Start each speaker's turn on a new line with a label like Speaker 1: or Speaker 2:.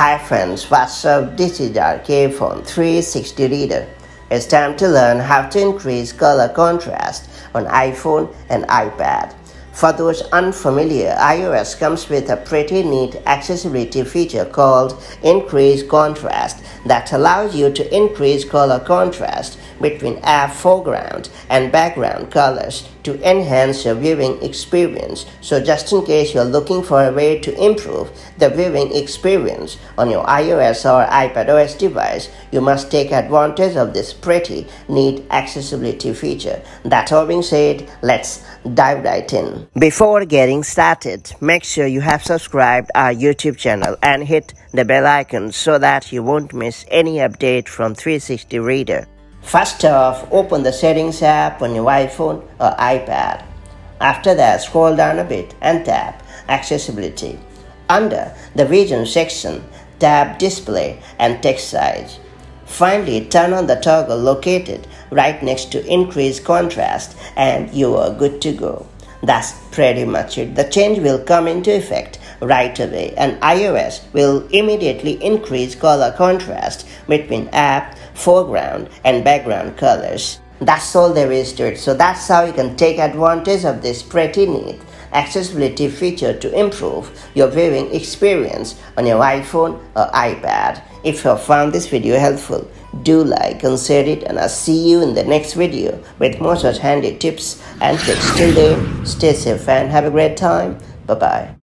Speaker 1: Hi friends, what's up? This is RK Phone 360 Reader. It's time to learn how to increase color contrast on iPhone and iPad. For those unfamiliar, iOS comes with a pretty neat accessibility feature called Increase Contrast that allows you to increase color contrast between app foreground and background colors to enhance your viewing experience. So just in case you're looking for a way to improve the viewing experience on your iOS or iPadOS device, you must take advantage of this pretty neat accessibility feature. That all being said, let's dive right in. Before getting started, make sure you have subscribed our YouTube channel and hit the bell icon so that you won't miss any update from 360 Reader. First off, open the Settings app on your iPhone or iPad. After that, scroll down a bit and tap Accessibility. Under the Vision section, tap Display and Text Size. Finally, turn on the toggle located right next to Increase Contrast and you are good to go. That's pretty much it. The change will come into effect right away and iOS will immediately increase color contrast between app, foreground and background colors. That's all there is to it. So that's how you can take advantage of this pretty neat accessibility feature to improve your viewing experience on your iPhone or iPad. If you have found this video helpful, do like and share it and I'll see you in the next video with more such handy tips and tricks. Till then, stay safe and have a great time. Bye-bye.